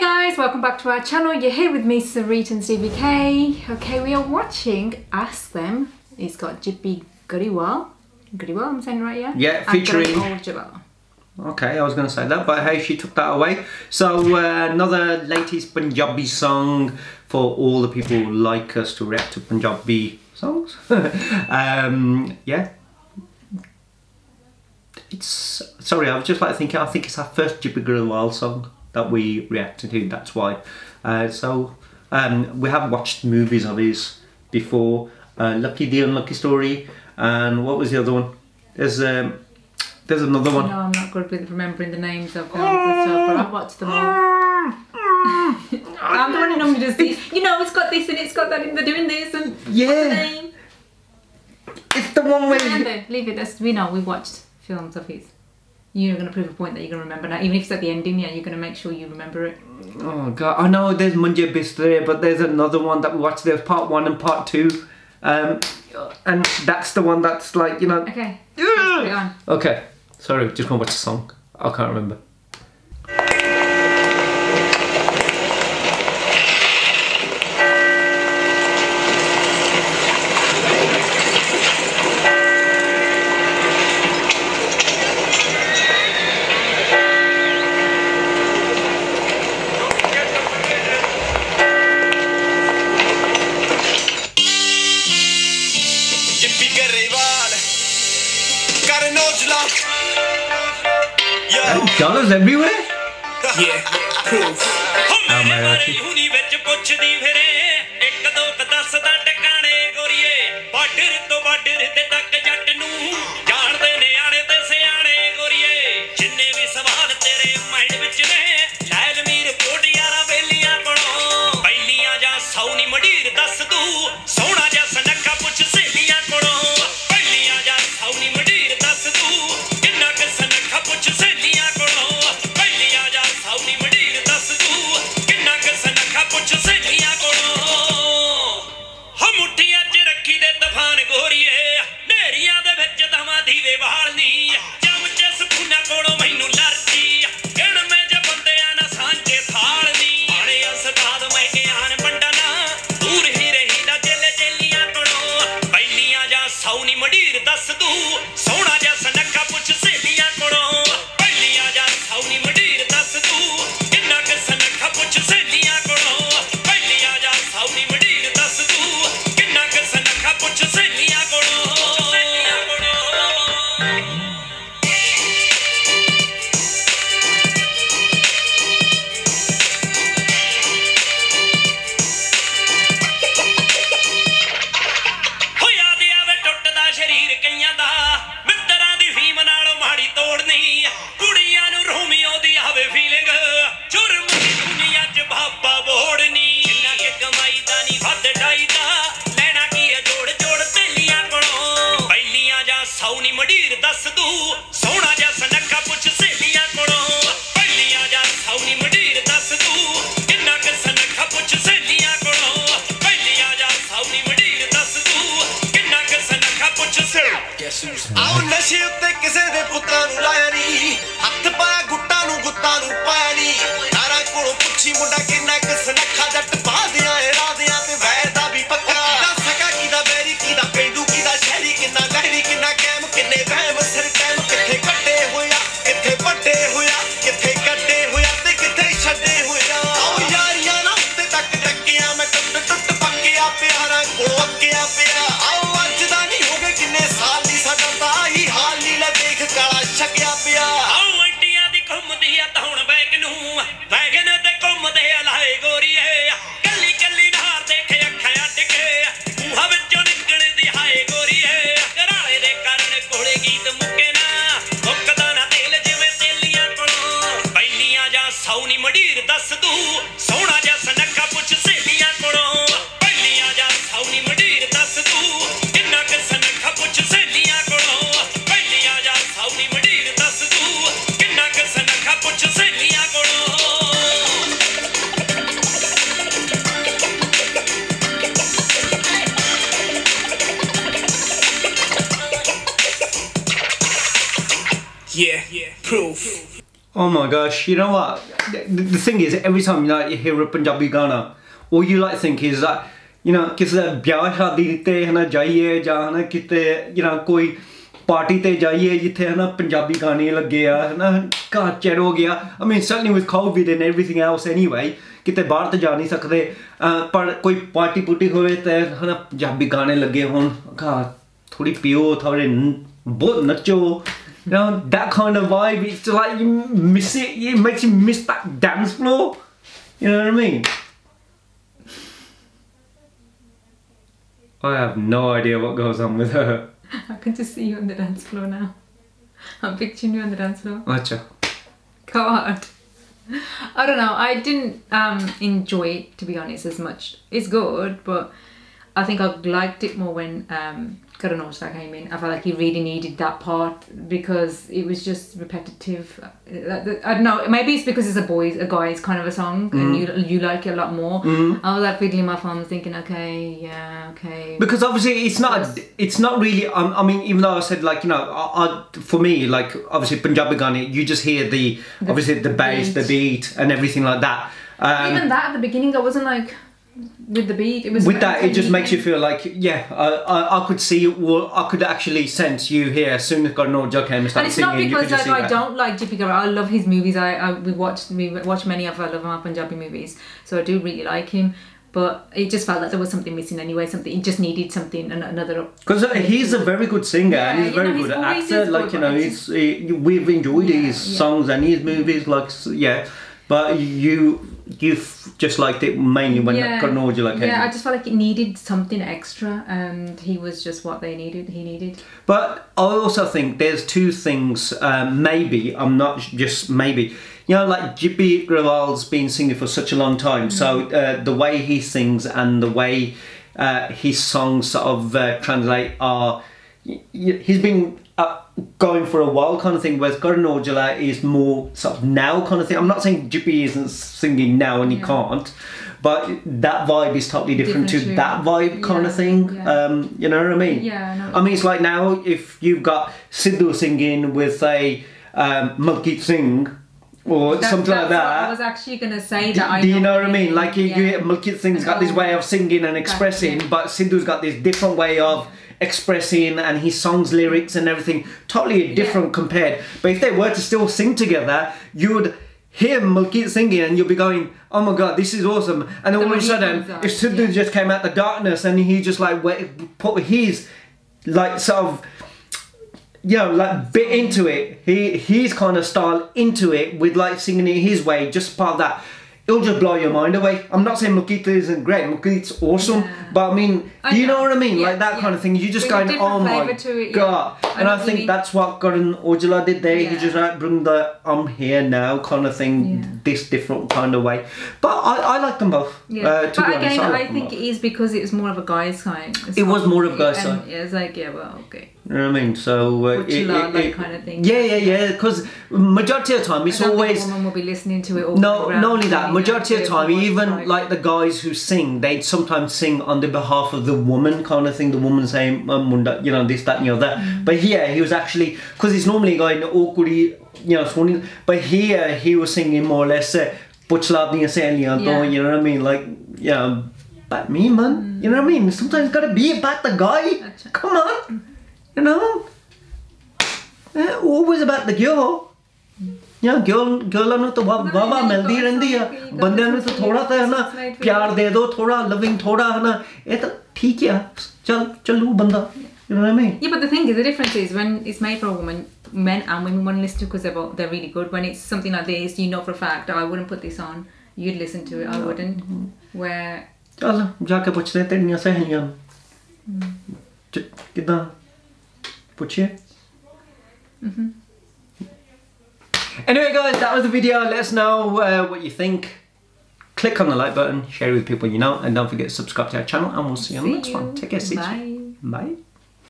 guys, welcome back to our channel. You're here with me, Sarit and Stevie K. Okay, we are watching Ask Them. It's got Gippy Grewal. Grewal, I'm saying right, yeah? Yeah, featuring- Okay, I was going to say that, but hey, she took that away. So uh, another latest Punjabi song for all the people who like us to react to Punjabi songs. um, yeah. It's sorry, I was just like thinking. I think it's our first Gippy Grewal song that we reacted to. That's why. Uh, so um, we have watched movies of his before. Uh, Lucky the Unlucky Story, and what was the other one? There's um, there's another one. No, I'm not good with remembering the names of films and stuff, but I've watched them all. I'm the one who normally does these. You know, it's got this and it's got that and they're doing this and what's the Yeah, name? it's the one where. And leave it as we know, we watched films of his. You're going to prove a point that you're going to remember now. Even if it's at the ending, yeah, you're going to make sure you remember it. Oh god, I know there's Manje Bistre, but there's another one that we watched. There's part one and part two, um, and that's the one that's like you know. Okay, let's put it on. Okay, sorry, just gonna watch the song. I can't remember. Dollars everywhere. Yeah Proof I ਮਾਰੀ ਹੁਣੀ ਵਿੱਚ ਪੁੱਛਦੀ ਫਿਰੇ ਇੱਕ ਦੋ ਦੱਸਦਾ ਟਿਕਾਣੇ ਗੋਰੀਏ। ਬਾਰਡਰ ਤੋਂ ਬਾਰਡਰ ਤੇ ਤੱਕ ਜੱਟ ਨੂੰ ਜਾਣਦੇ ਨੇ ਆਣੇ ਤੇ ਸਿਆਣੇ ਗੋਰੀਏ। ਜਿੰਨੇ ਵੀ ਸਵਾਲ ਤੇਰੇ ਮਾਈਂਡ ਵਿੱਚ ਨੇ ਲੈਲ ਮੀਰ ਕੋਟ ਯਾਰਾ ਬੇਲੀਆਂ ਕੋਲੋਂ। ਪਹਿਲੀਆਂ ਜਾਂ ਸੌਣੀ ਮੜੀਰ ਦੱਸ ਦੂ வாழ்ந்தே வாழ்நீ ਆਉ ਨਸ਼ੇ ਉੱਤੇ ਕਿਸੇ ਦੇ ਪੁੱਤਾਂ ਨੂੰ ਲਾਇਆ ਨਹੀਂ ਹੱਥ ਪਾਇਆ, ਗੁੱਟਾਂ ਨੂੰ ਗੁੱਤਾਂ ਨੂੰ ਪਾਇਆ ਨਹੀਂ ਨਾਰਾ ਕੋਲੋਂ ਪੁੱਛੀ ਮੁੰਡਾ ਕਿੰਨਾ ਕੁ ਸਨੱਖਾ ਜੱਟ ਬਾਦਿਆਂ ਏ ਕਾਲਾ ਪਿਆ। ਆਉ ਆਂਟੀਆਂ ਦੀ ਘੁੰਮਦੀ ਆ ਧੌਣ ਬੈਗ ਨੂੰ। ਵੈਗਨ ਤੇ ਘੁੰਮਦੇ ਆ ਲਾਏ ਗੋਰੀਏ। ਕੱਲੀ ਕੱਲੀ ਨਾਰ ਦੇਖ ਅੱਖਾਂ ਅੱਡ ਕੇ। ਵਿੱਚੋਂ ਨਿਕਲਦੀ ਹਾਏ ਗੋਰੀਏ। ਘਰਾਲੇ ਦੇ ਕਾਰਨ ਕੋਲੇ ਗੀਤ ਮੁੱਕੇ ਨਾ। ਮੁੱਕਦਾ ਨਾ ਤੇਲ ਜਿਵੇਂ ਤੇਲੀਆਂ ਕੋਲੋਂ। ਪਹਿਲੀਆਂ ਜਾਂ ਸੌਣੀ ਮੜੀਰ ਦੱਸ ਦੂ। ਸੋਹਣਾ ਜਿਹਾ ਸਨੱਖਾ ਪੁੱਛ ਸਹੇਲੀਆਂ ਕੋਲੋਂ। ਪਹਿਲੀਆਂ ਜਾਂ ਸੌਣੀ ਮੜੀਰ Oh my gosh, you know what? The thing is, every time like, you hear a Punjabi Ghana, all you like think is that, you know, ਕਿਸੇ ਦਾ ਵਿਆਹ ਸ਼ਾਦੀ ਤੇ ਹਨਾ ਜਾਈਏ ਜਾਂ ਹਨਾ ਕਿਤੇ ਯੂ نو ਕੋਈ ਪਾਰਟੀ ਤੇ ਜਾਈਏ ਜਿੱਥੇ ਹਨਾ ਪੰਜਾਬੀ ਗਾਣੇ ਲੱਗੇ ਆ ਹਨਾ ਘਰ ਚੜ ਹੋ ਗਿਆ I mean suddenly with Covid and everything else anyway ਕਿਤੇ ਬਾਹਰ ਤੇ ਜਾ ਨਹੀਂ ਸਕਦੇ ਪਰ ਕੋਈ ਪਾਰਟੀ ਪੁੱਟੀ ਹੋਵੇ ਤੇ ਹਨਾ ਪੰਜਾਬੀ ਗਾਣੇ ਲੱਗੇ ਹੋਣ ਘਰ ਥੋੜੀ ਪੀਓ ਥੋੜੇ ਬਹੁਤ ਨੱਚੋ You know, that kind of vibe, it's just like you miss it, it makes you miss that dance floor. You know what I mean? I have no idea what goes on with her. I can just see you on the dance floor now. I'm picturing you on the dance floor. Acha. God. I don't know. I didn't um, enjoy it to be honest as much. It's good, but I think I liked it more when um, Karan Aujla came in. I felt like he really needed that part because it was just repetitive. I don't know. Maybe it's because it's a boys, a guys kind of a song, and you you like it a lot more. I was like fiddling my thumbs, thinking, okay, yeah, okay. Because obviously it's not, it's not really, um, I mean, even though I said like, you know, I, I, for me, like obviously Punjabi Ghani, you just hear the, obviously the bass, the beat and everything like that. Um, Even that at the beginning, I wasn't like with the beat. It was with that, it just makes you feel like, yeah, I, I, I could see, well, I could actually sense you here as soon as Karan Aujla came and And started it's not singing. could because like I that. don't like Gippy Grewal. I love his movies. I, I we watched we watched many of I love him Punjabi movies, so I do really like him. But it just felt like there was something missing anyway. Something he just needed something another. Because uh, he's a very good singer Yeah, and he's a very know, good actor. Like you know, he's he, we've enjoyed Yeah, his yeah. songs and his movies. Like yeah, but you you just liked it mainly when yeah, Karan Aujla came. yeah. I just felt like it needed something extra, and he was just what they needed. He needed. But I also think there's two things. Um, maybe I'm not just maybe. You know, like Gippy Grewal's been singing for such a long time, so uh, the way he sings and the way uh, his songs sort of uh, translate are. He's been going for a while, kind of thing. Whereas Karan Aujla is more sort of now kind of thing. I'm not saying Gippy isn't singing now and he can't, but that vibe is totally different, Different to that vibe kind of thing. yeah. Um, you know what I mean? Yeah, what I mean, it's like now if you've got Sidhu singing with a um, Malkit Singh or something like that. I was actually gonna say Do, that. I do you know what I mean? Like you, you yeah. Malkit Singh's got this way of singing and expressing, yeah. but Sidhu's got this different way of expressing and his songs, lyrics, and everything totally different compared. But if they were to still sing together, you would hear Malkit singing and you'll be going, "Oh my god, this is awesome!" And then all of a sudden, if Sidhu yeah. just came out the darkness and he just like put his like sort of you know, like bit into it. He his kind of style into it with like singing it his way, just part of that. It'll just blow your mind away. I'm not saying Mukita isn't great. Mukita's awesome, Yeah. but I mean, I do you know know. what I mean? Yeah, like that yeah. kind of thing. You just going, oh my to it, yeah. god! And know I think mean. that's what Karan Aujla did there. He just like bring the I'm here now kind of thing, Yeah. this different kind of way. But I, I like them both. Yeah, Uh, but be honest, again, I, I, like them think both. it is because it was more of a guy's sign. It was more of a guy's and sign. It's like yeah, well, okay. You know what I mean? So uh, you love, like kind of thing. Yeah, yeah, yeah. Because majority of the time, it's always woman will be listening to it. All no, not only that. Majority of the time, even like- the guys who sing, they sometimes sing on the behalf of the woman, kind of thing. The woman saying, um, you know, this, that, and the other. Mm. But here, he was actually because he's normally going, "Oh, kudi," you know, soni. But here, he was singing more or less. Uh, "Puchla Yeah. you know what I mean? Like, you know, about me, man. You know what I mean? Sometimes it's gotta be about the guy. Come on, You know that? Always about the girl. या girl गर्लों ने तो वाह वाह मिलती रहती है बंदे ने तो थोड़ा सा है ना प्यार दे दो थोड़ा लविंग थोड़ा है ना ये तो ठीक है चल चलू बंदा You know what I mean? Yeah, but the thing is, the difference is when it's made for a woman, men and women want to listen to because they're, they're really good. When it's something like this, you know for a fact, oh, I wouldn't put this on. You'd listen to it, I wouldn't. Where... चल जाके पूछते तेरी ऐसे हैं हम कितना butcher. Mm -hmm. Anyway guys, that was the video. Let us know uh, what you think. Click on the like button, share it with people you know, and don't forget to subscribe to our channel, and we'll see you on the next you. one. Take care, see Bye. You. Bye.